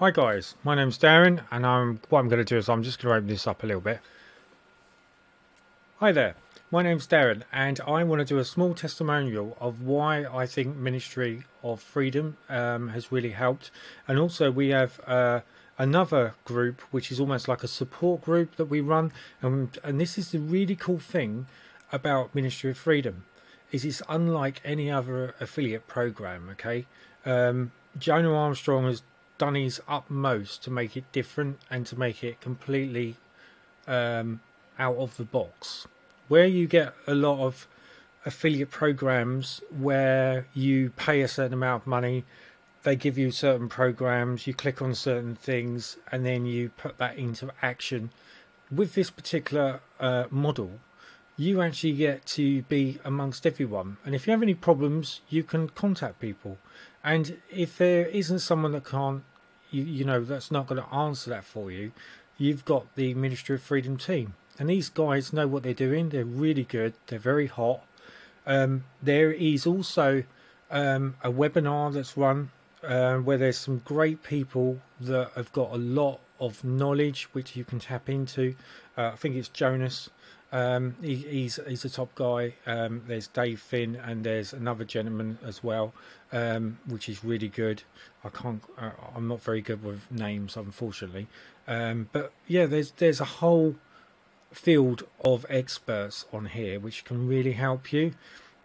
Hi guys, my name's Darren and I'm, what I'm going to do is I'm just going to open this up a little bit. Hi there, my name's Darren and I want to do a small testimonial of why I think Ministry of Freedom um, has really helped. And also we have uh, another group which is almost like a support group that we run. And, and this is the really cool thing about Ministry of Freedom is it's unlike any other affiliate program okay? Um, Jono Armstrong has done his utmost to make it different and to make it completely um, out of the box. Where you get a lot of affiliate programs where you pay a certain amount of money, they give you certain programs, you click on certain things, and then you put that into action. With this particular uh, model, you actually get to be amongst everyone. And if you have any problems, you can contact people. And if there isn't someone that can't, you, you know, that's not going to answer that for you, you've got the Ministry of Freedom team. And these guys know what they're doing. They're really good. They're very hot. Um, there is also um, a webinar that's run uh, where there's some great people that have got a lot of knowledge which you can tap into. Uh, I think it's Jonas um, he, he's he's a top guy. Um, there's Dave Finn and there's another gentleman as well, um, which is really good. I can't. Uh, I'm not very good with names, unfortunately. Um, but yeah, there's there's a whole field of experts on here which can really help you.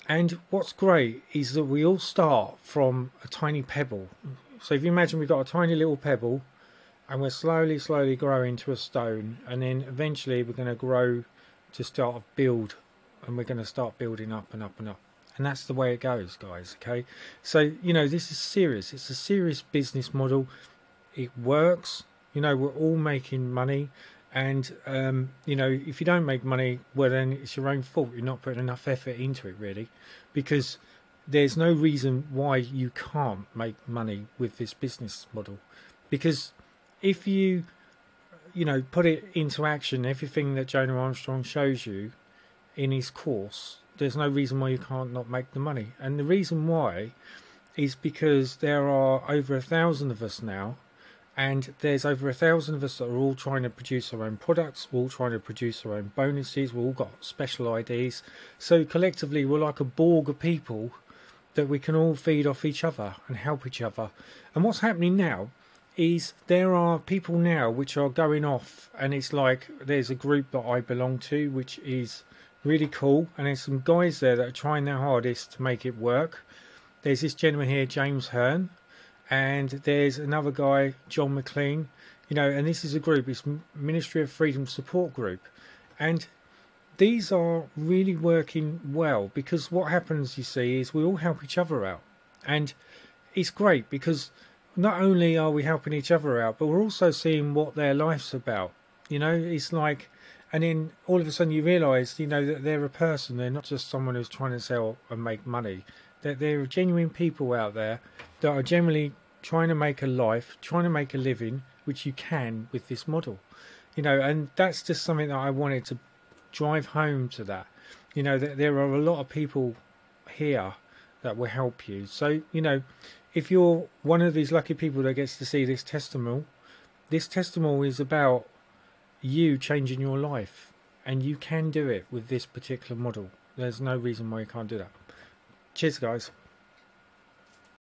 And what's great is that we all start from a tiny pebble. So if you imagine we've got a tiny little pebble, and we're slowly, slowly growing to a stone, and then eventually we're going to grow to start build and we're going to start building up and up and up. And that's the way it goes guys okay? So you know this is serious. It's a serious business model. It works. You know we're all making money. And um, you know if you don't make money well then it's your own fault. You're not putting enough effort into it really because there's no reason why you can't make money with this business model. Because if you you know, put it into action, everything that Jono Armstrong shows you in his course, there's no reason why you can't not make the money. And the reason why is because there are over a thousand of us now, and there's over a thousand of us that are all trying to produce our own products, we're all trying to produce our own bonuses, we've all got special IDs. So collectively, we're like a Borg of people that we can all feed off each other and help each other. And what's happening now is there are people now which are going off and it's like there's a group that I belong to which is really cool and there's some guys there that are trying their hardest to make it work. There's this gentleman here, James Hearn, and there's another guy, John McLean, you know, and this is a group, it's Ministry of Freedom Support Group. And these are really working well because what happens, you see, is we all help each other out. And it's great because not only are we helping each other out, but we're also seeing what their life's about. You know, it's like, and then all of a sudden you realise, you know, that they're a person. They're not just someone who's trying to sell and make money. That there are genuine people out there that are generally trying to make a life, trying to make a living, which you can with this model. You know, and that's just something that I wanted to drive home to that. You know, that there are a lot of people here that will help you. So, you know, if you're one of these lucky people that gets to see this testimonial, this testimonial is about you changing your life. And you can do it with this particular model. There's no reason why you can't do that. Cheers, guys.